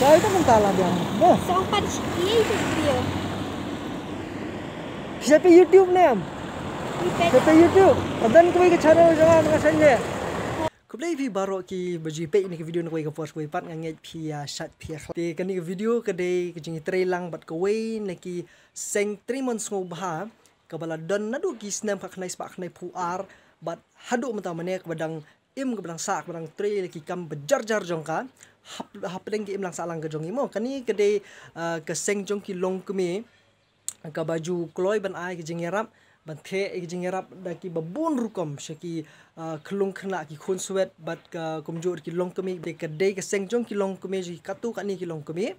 Saya itu mentala dia. Mo. São para esquiar dia. Siapa YouTube ni am? Siapa YouTube? Dan kau ke channel jangan dengan saya. Kau boleh pi baru ki baju pe ni ke video nak kau post kau pat ngangai pi ya shot pi ya. Ti kan ni video ke dei ke jingi trailang bat kau wei neki seng 3 months ngau bah kabala don nadu ki snap ka khnai spa khnai pu ar bat hadu mata mane ke badang im ke badang sa ke badang tre leki kam bejar jar jong ka hap hap deng ki im lang sa lang ke jong imo kani ke dei uh, ke seng jong ki long ke me. Ka baju kloi ban ai ke jingi rap ban the ke jingi rap da ki babun rukom. Shaki kelung kena ki khun suet bat ka kumjur ki long kemi de ka de ka seng jong ki long kemi ji katu ka ni ki long kemi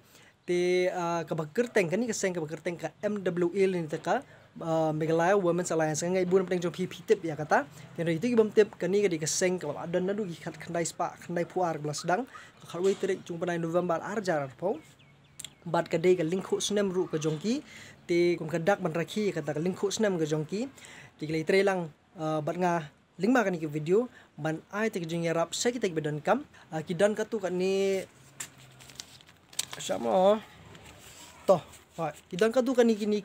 te ka bakir teng ka ni ka seng ka teng ka MWL ni ta ka Meghalaya Women's Alliance. Ngai bun peng jong PP tip ya kata. Yang itu ki bom tip ka ni ka di ka seng ka adan nadu ki khat khandai spa khandai puar glas dang ka khalwei terik jung panai November arjar po bat ka de ka link khu snem ru ka jong ki te kum ka dak ban rakhi ka ta link khu snem ka jong ki ti le trelang bat nga link makan ke video. Ban ai te jing yarap sa kita bedan kam. Uh, ki dan katu kan ni sama to ha ki dan katu kan ni kini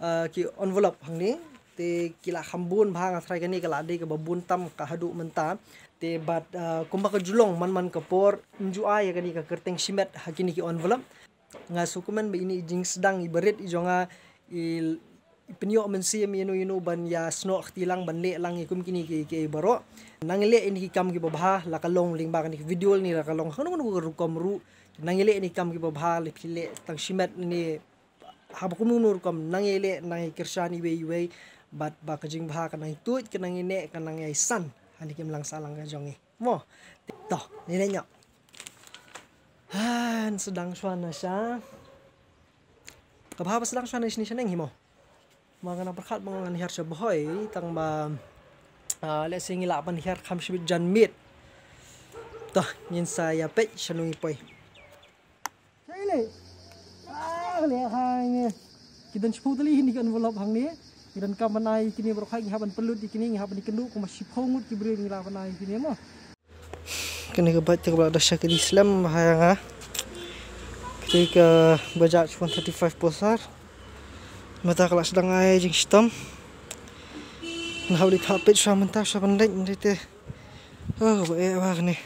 ki uh, ki envelope hang ni te kila hambun bhang athrai kan ni kala de ke babun tam ka hadu menta. Te bat uh, kumba ka julong man man kapor nju ai kan ni ka kerteng simet hakini ki envelope. Nga sukuman be ini jing sedang ibarit ijonga il penyo men si mi no ban ya sno khtilang ban le lang ikum kini ki ke baro. Nang le ini kam ki babha la kalong ling ba ni video ni la kalong khano no ru nang le ini kam ki babha le phile tang shimet ni ha ba kum nur kom nang le nang kirshani we we bat ba ka jing bha ka nang tu ka nang ne ka nang ai san. Ani kim lang salang ka jongi. Mo. To ni le nyo. Han sedang suana sya. Kapapa sedang suana sini sini himo mga nang perkat mga ngan hiyar sa buhay tang ba uh, let's say ngila pan hiyar kam shibit jan mit. To yin sa yapet shanui poy Chile ah le hang kidan chipu tali hindi kan envelope hang ni. Kidan kam manai kini bro khai haban pelut kini haban kendu kuma shipu ngut ki bri ngila panai kini mo kini ke baca kepada syak Islam hayang ha ketika bajak 135 besar mata kelas sedang air jeng sistem nah boleh kapit sama mentah sama pendek nanti oh baik apa ni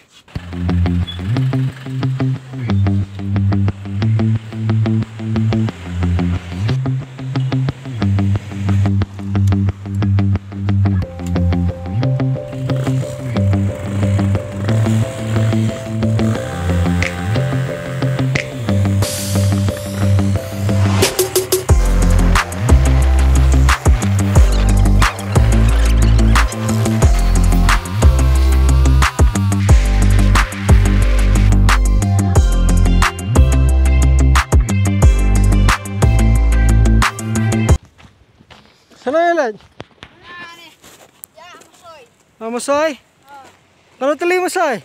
Masoy? Oh. Kalau teli Masoy?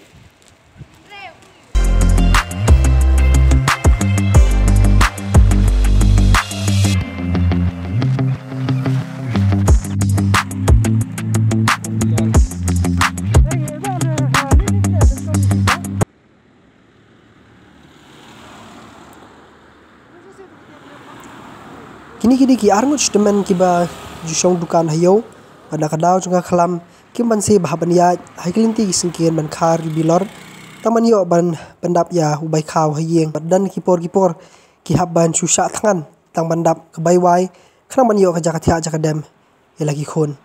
Kini kini ki arngut stemen kiba jusong dukan hayo pada kadau juga kelam kim ban se bah ban ya haiklin ti singkien ban khar bilor taman yo ban pendap ya ubai khaw hayeng dan ki por ki hab ban chu sha thangan tang bandap ke bai wai. Khana ban yo ka jaka thia jaka ya lagi khon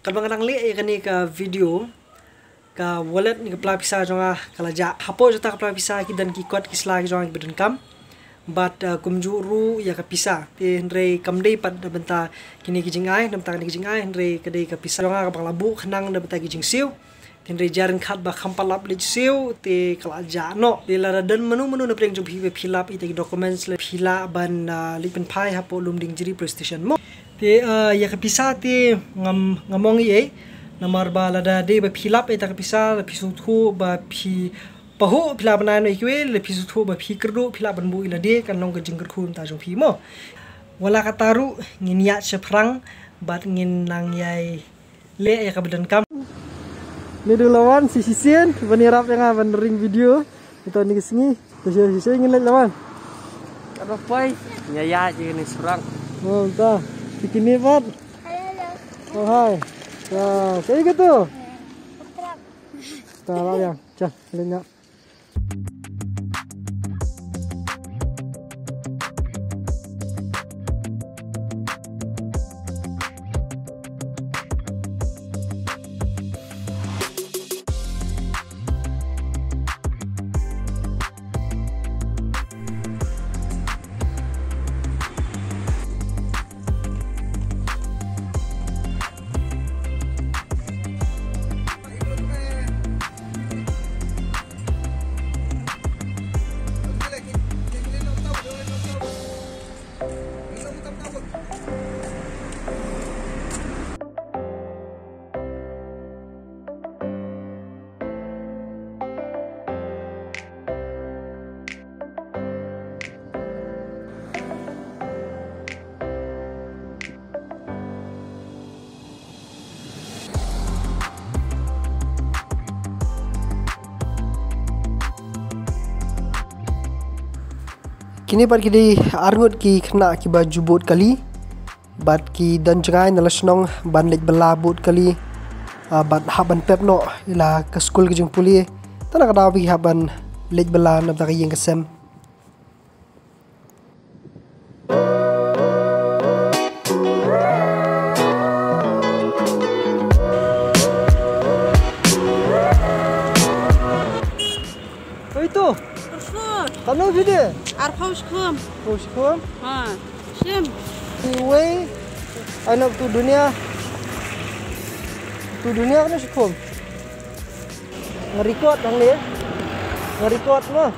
Kalau mengenang lihat ya kini ke video ka wallet ni ka pisa jonga kala ja hapo jota ka pisa ki dan ki kwat ki slag jonga ki beden kam but uh, kumjuru ya ka pisa ti hendre kamdei pat da benta kini ki jingai nam ta ki jingai hendre ka dei ka pisa jonga ka banglabu khnang da benta ki jing siu. Hendre jaran khat ba khampalap le siu. Ti kala ja no ti la dan menu menu na preng jom phi philap ite ki documents le phila ban uh, lipen pai hapo lum ding jiri police station mo uh, ya ka pisa ti ngam ngamong ye namar ba la da de ba philap eta ka pisa la pisu thu ba phi pahu phila bana no ikwe le pisu thu ba phi krdo phila ban bu ila de kan long ka jingkar khun ta jong phi mo. Wala ka taru nginya che phrang bat ngin nang yai le ya ka badan kam. Ni du lawan si sisien bani rap yang ban ring video. Kita ni kesingi tu si sisien ngin lawan ada pai nyaya je ni serang oh ta sikini bat oh hai ya saya gitu? Tak lah yang, cah, lenyap. Kini bar kidi arngut ki kena ki baju bot kali. Bat ki dan jengai na lasnong ban lek bela bot kali. Uh, bat haban pep no ila ke skul ke jeng puli. Tana kada bi haban lek bela na bagi yang kesem. Arfur, kamu video? arfur shkum. Oh, syukur. Ha, shim. Anyway, anak tu dunia tu dunia kan syukur. Nge-record bang ni. Nge-record mah.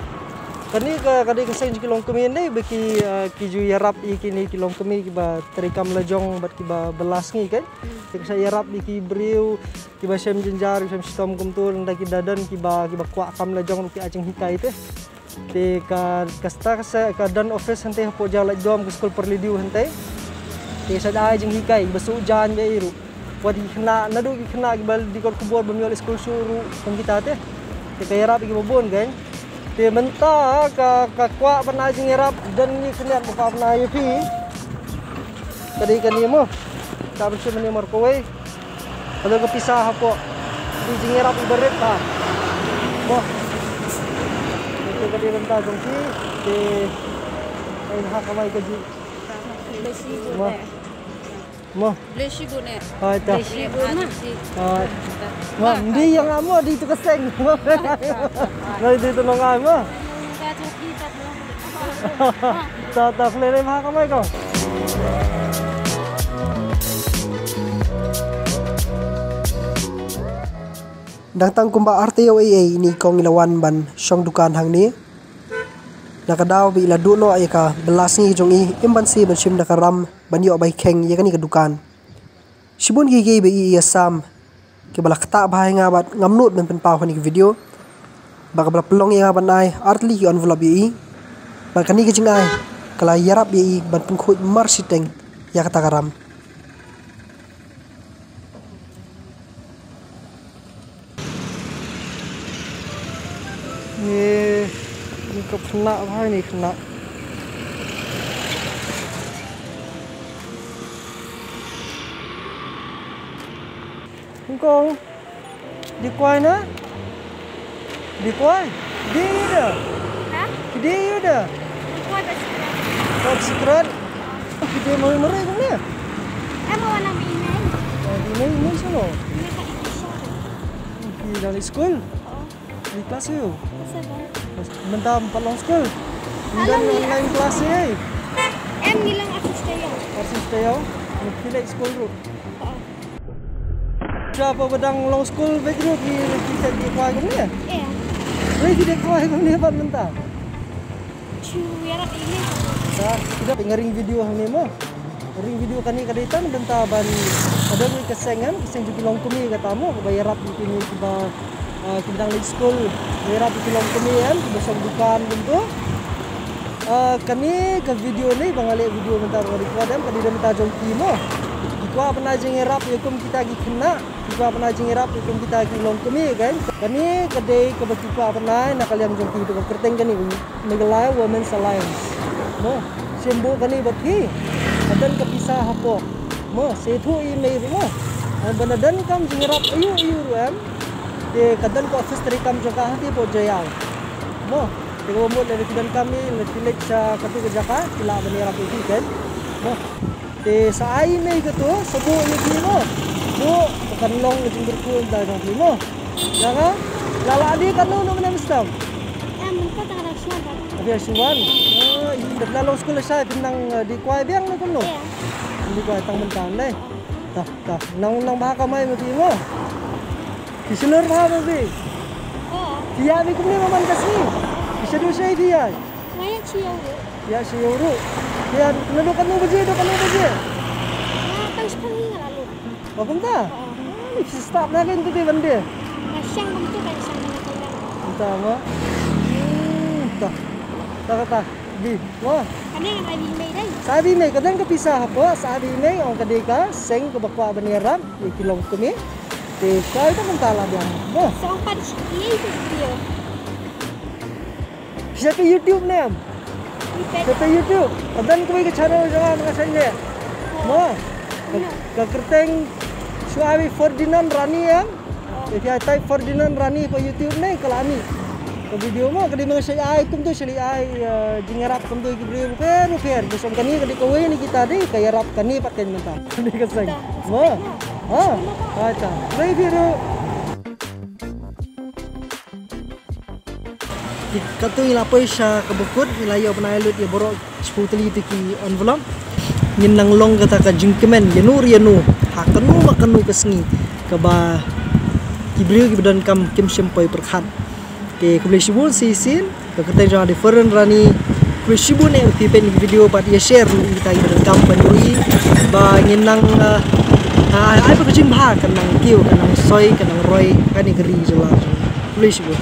Kani ka kadi ka sing kilong kami ni beki uh, kiju yarap i kini kilong kami ki ba terikam lejong bat ki ba belas ni kan. Ki sa yarap di ki briu ki ba sem jenjar sem sistem kum tu nda ki dadan ki ba ki ba kwa kam lejong ki aceng hikai teh. Te ka kasta ka ka dan office hante hapo jala jom ke skul perlidiu hante. Te sa dai jeng hikai besu jan be iru. Wadi kena nadu ki kena ki bal di kor kubur bamiol skul suru kum kita. Te ka yarap ki babon kan. Te menta ka ka kwa pana jeng yarap dan ni kena buka pana yupi. Tadi kan ni mo. Ta bersih meni mar kowe. Kalau ke pisah hapo. Di jeng yarap ibarat ta. Mo. Itu kan dia menta jongki. Te Ain hak kamai kaji. Lesi Mo. gune. Mo. Lesi gune. Hai ta. Lesi gune. Hai. Mo, di yang amo di tu keseng. Ngai di tu nongai mo. Kita cuci kita belum. Ta ta flere hak kamai kau. Dangtang kumba RTOAA ni kong ilawan ban syong dukan hang ni. Nakadaw bi ila duno ay ka belas ni jong i imban si ban sim nakaram ban yo bay keng ya kani ka dukan. Sibun gi gi bi i sam ke bala kata bahai nga bat ngamnut men pen pau ni video. Baka bala pelong ya ban ai artli ki envelope i. Ban kani ka jingai kala yarap i ban pen khut mar siteng ya kata karam. Kena apa ni kena. Kau di kuai na? Di kuai? Di dah. Ha? Di dah. Kau ada sekarang. Kau sekret. Kita mau merai kau ni. Emang warna ini. Di ni ni solo. Ini tak bisa. Di dalam sekolah. Oh, Di kelas tu. sebab. Bentar empat long sekolah. Dan Alam, ni- online kelas ni. Em ngilang akses kayo. Arsis tayo. Pilih sekolah tu. Oh. Siapa bedang long school bedroom di kita di kuai kau ni? Eh, Wei kita kuai kau ni apa bentar? cu yarap ini. Dah, kita ngering video hang ni mo. Ngering video kan ni kadita bentar ban ada ni kesengan, keseng juga long kumi kata mo, bayar rap di sini kita kita dang lagi school, rap di long kumi kan, kita besok dukan bentu. Uh, kami ke video ni bangale video bentar ngari kuadam kadi dah minta jongki mo. Kikwa pernah jengerap hukum kita lagi kena. Kikwa pernah jengerap hukum kita lagi long kami kan. Kani kedai ke kikwa pernah nak kalian jom itu kerteng kani mengelai Women's Alliance. Mo, sembo kani bagi. Adan kepisah apa. Mo, setu email mo. Benadan kam jengerap ayu ayu em. Di kadan ko office dari kam jaga hati po jayang. Mo, di ko mo dari kadan kami letilik sa katu ke jaka, kila benirap itu kan. Mo, di sa ai mai ke tu sebu ni ki mo. Mo, bukan long ni jengber ku dah dong ki mo. Jaga, lala di kan no no mana mistam. Em có tao là xuân rồi. Tapi asuan. Oh, ini lalu sekolah saya pinang eh, di kuai biang ni kan no. Iya. Di kuai tang mentang deh. Tah, tah. Nang nang bahaka mai mo ki mo. Ki seluruh bahaka bi. Oh, Dia ni kumni maman kasni. Bisa dua saya dia. ngay chiều rồi. Ya si Yoru. Dia nado kan baje do kan baje. Nah, tao sẽ không là luôn. Apa entah? Oh, Ni stop na kan tu dia benda. mà sang không tu kan sang mana kau dah. Entah mo. Hmm, tah. Tah kata. Bi. Wah. Karena yang ada email dah. Sabi may kadang kapisah apa? Sabi may ang kadika seng ke bakwa baniram ikilong kami. Te kau itu mentala dia. Wah, Seorang pada dia itu dia. siapa YouTube ni? Siapa YouTube? Kadang kami ke channel jangan mengasan dia. Wah. Ke kerteng Suawi Ferdinand Rani ya. If you type Ferdinand Rani på YouTube ni kalau ani. Ke video mo kadi mga siya ay kum tu siya ay jingarap kum tu gibre rupiah rupiah. Besok kani kadi kowe ni kita di kaya rap kani pat kan mentang. Ni kasang. Mo. Ha. Acha. Rei biru. Katu ila poi siya kabukod ilayo panailot ya borok seputali tu ki envelope yin nang long kata ka jingkemen yanu rianu hakanu makanu kesni ka ba kibriu ki badan kam kim shempoi perkhat ke kuble shibun si sin ka kata jang different rani kuble shibun yang pipen video ya share kita ki badan kam panui ba yin nang ai ai pa kajim ha kan nang kiu kan nang soi kan nang roi kan ni geri jela kuble shibun